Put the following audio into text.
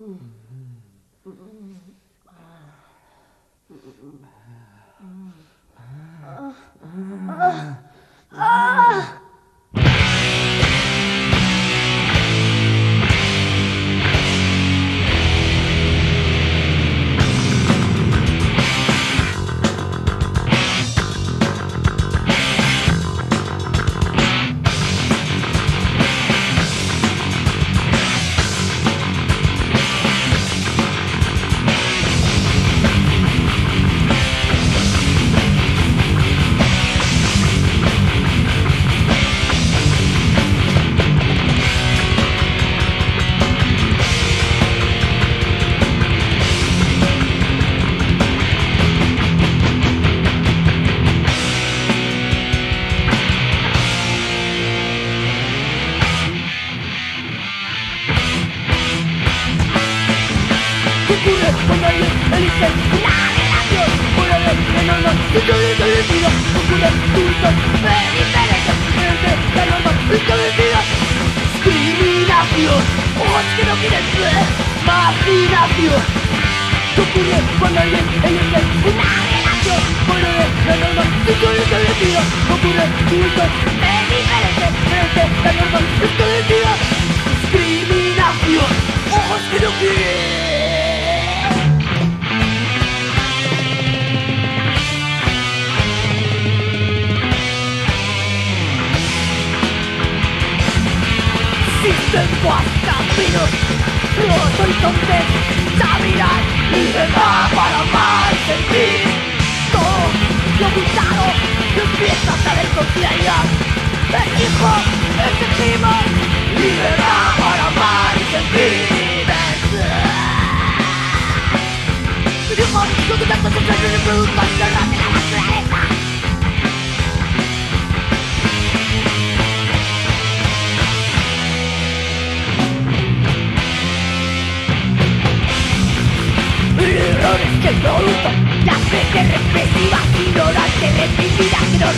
음. 음. 음. 아. 음. Ocurre cuando alguien elige la relación? La norma, establecida de vida Ocurre puntos diferentes Frente la norma establecida Discriminación Ojos que no quieren ver Marginación ¿Qué ocurre cuando alguien elige una relación? La norma establecida de vida Ocurre puntos diferentes Frente la norma establecida Discriminación Ojos que no quieren Más caminos donde se abrirán Libertad para amar y sentir Todo lo ocultado empieza a saber conciencia Exijo, exigimos Libertad para amar y sentir de errores que producto Las veces represivas, ignorantes, reprimidas que rodean